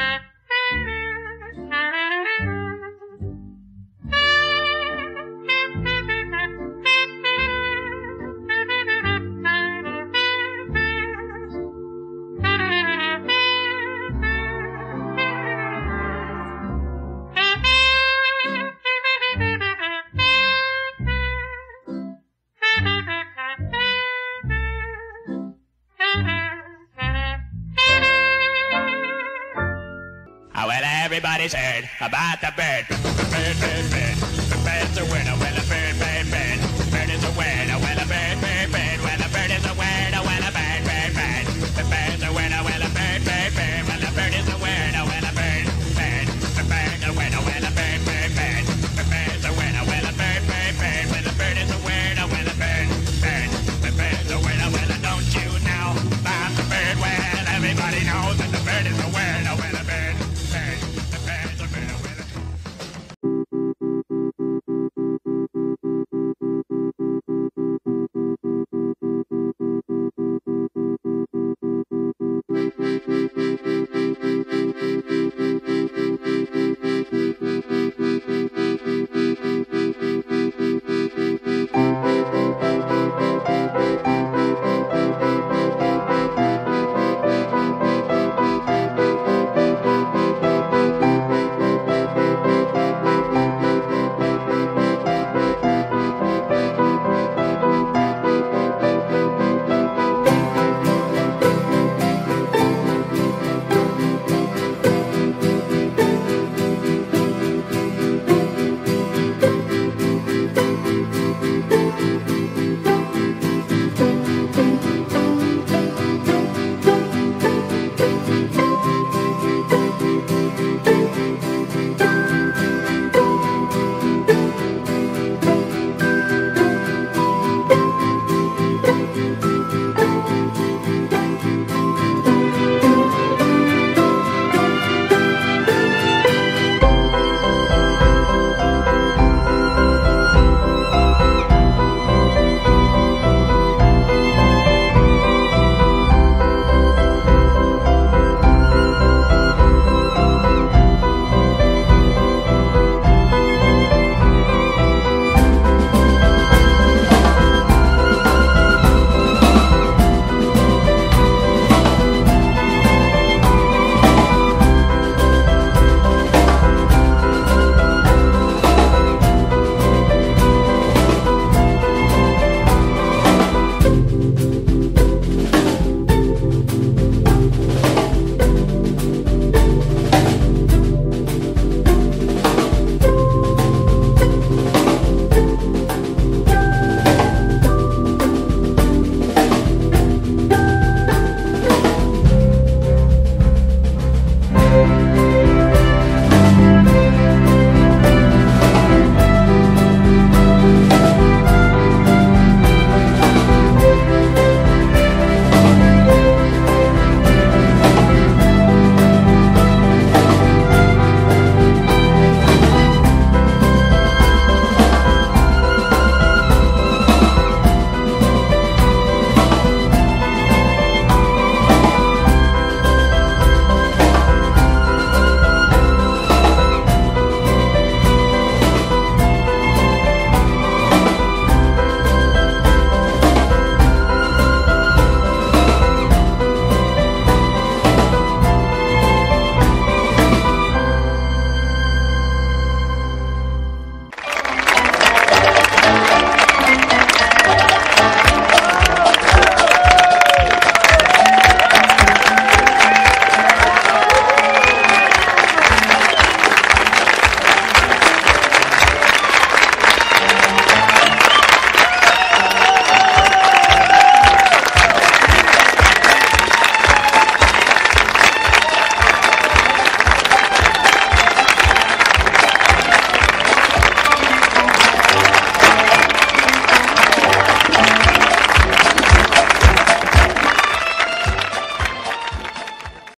Ha ha ha. everybody's heard about the bird. Bird, bird, bird. Bird's a winner, bird, bird, bird. Bird is a winner, well bird, bird, bird. Well bird is a winner, well a bird, bird, bird. The bird's a winner, well bird, bird, bird. Well bird is a winner, bird, bird. The bird's a winner,